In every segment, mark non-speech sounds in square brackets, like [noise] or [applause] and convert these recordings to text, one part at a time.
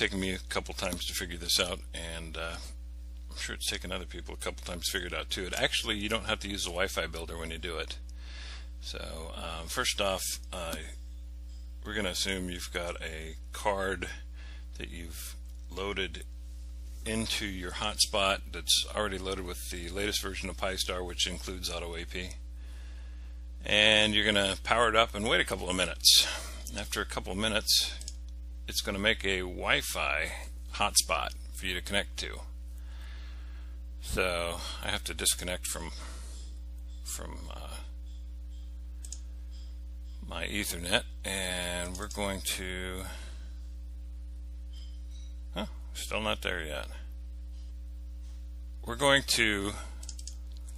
taken me a couple times to figure this out, and uh, I'm sure it's taken other people a couple times to figure it out too. It actually, you don't have to use the Wi-Fi builder when you do it. So um, first off, uh, we're going to assume you've got a card that you've loaded into your hotspot that's already loaded with the latest version of Pi-Star, which includes AutoAP. And you're going to power it up and wait a couple of minutes. After a couple of minutes, it's going to make a Wi-Fi hotspot for you to connect to. So I have to disconnect from from uh, my Ethernet, and we're going to. Huh, still not there yet. We're going to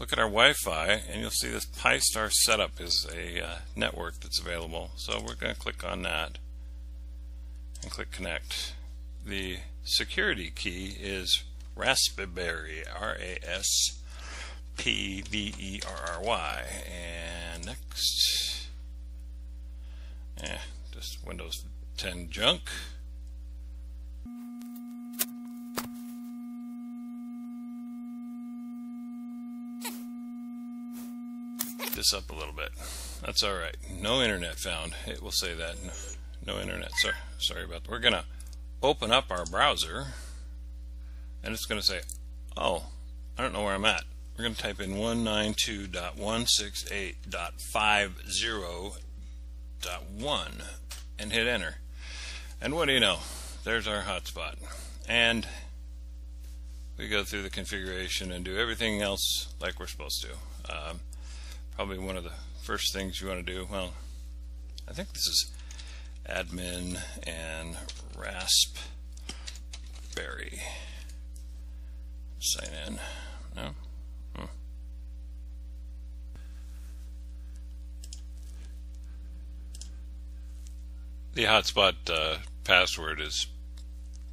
look at our Wi-Fi, and you'll see this Pi-Star setup is a uh, network that's available. So we're going to click on that click connect. The security key is Raspberry, R-A-S-P-V-E-R-R-Y. And next, eh, just Windows 10 junk. this up a little bit. That's all right. No internet found. It will say that. No, internet. Sorry, sorry about that. We're going to open up our browser and it's going to say, oh, I don't know where I'm at. We're going to type in 192.168.50.1 and hit enter. And what do you know? There's our hotspot. And we go through the configuration and do everything else like we're supposed to. Um, probably one of the first things you want to do, well, I think this is admin and raspberry sign in. No? Hmm. The hotspot uh, password is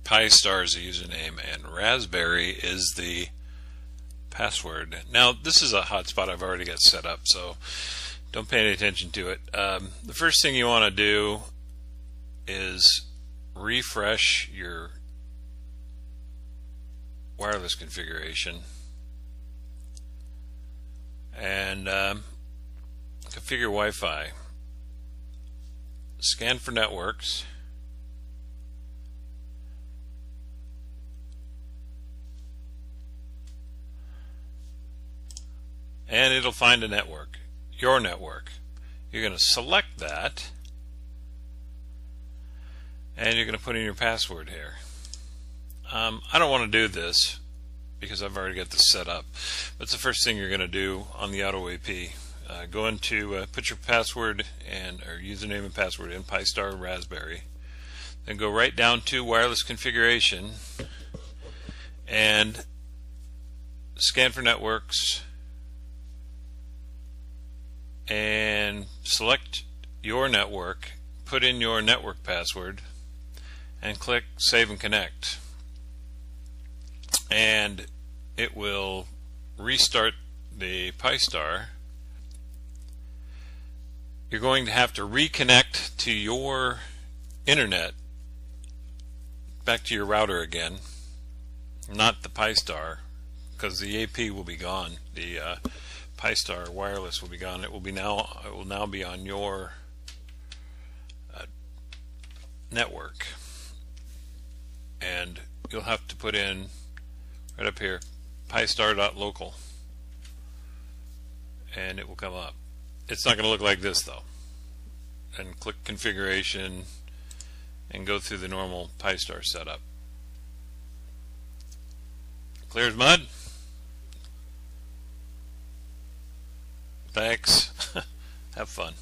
the username and Raspberry is the password. Now this is a hotspot I've already got set up so don't pay any attention to it. Um, the first thing you want to do is refresh your wireless configuration and um, configure Wi-Fi. Scan for networks. And it'll find a network, your network. You're going to select that and you're going to put in your password here. Um, I don't want to do this because I've already got this set up. That's the first thing you're going to do on the AutoAP. Uh, go into uh, put your password and or username and password in Pi-Star Raspberry. Then go right down to wireless configuration and scan for networks and select your network. Put in your network password and click Save and Connect and it will restart the Pi-Star. You're going to have to reconnect to your internet back to your router again, not the Pi-Star, because the AP will be gone. The uh, Pi-Star wireless will be gone. It will be now. It will now be on your uh, network, and you'll have to put in right up here, pistar.local, and it will come up. It's not going to look like this though. And click configuration and go through the normal Pi-Star setup. Clear as mud? Thanks. [laughs] Have fun.